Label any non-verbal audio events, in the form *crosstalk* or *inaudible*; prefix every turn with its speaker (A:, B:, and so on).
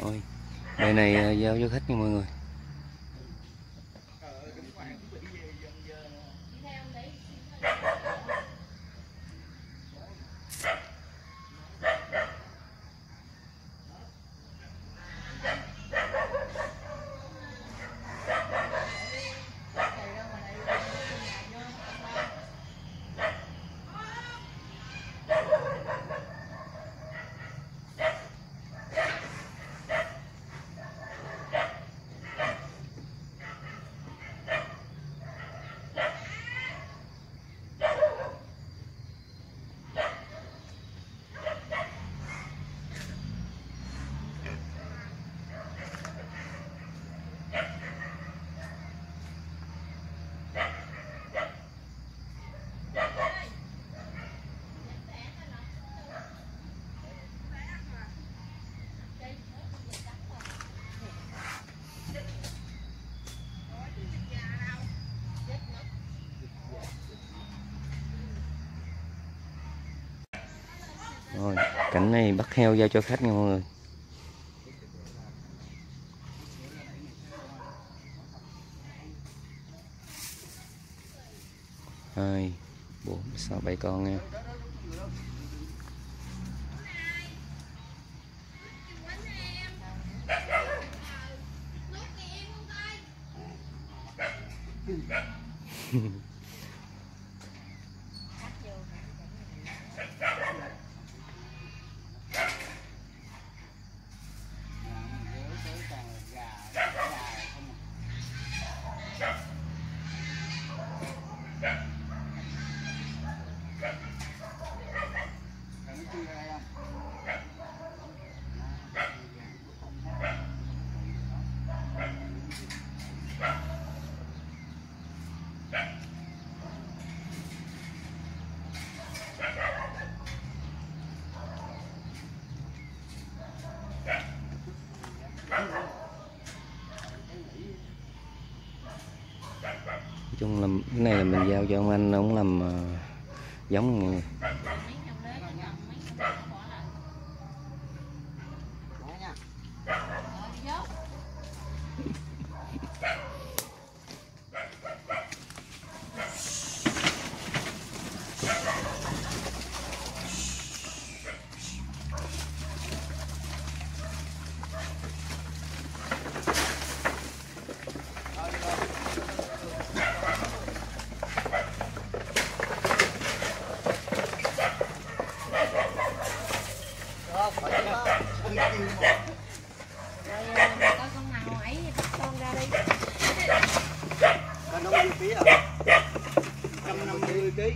A: rồi bài này ờ, giao cho khách nha mọi người. Rồi, cảnh này bắt heo giao cho khách nha mọi người. Hai, bốn, sáu, bảy con nha. *laughs* Yeah. Chung là cái này là mình giao cho ông anh ông làm ờ, giống À? năm mươi ký.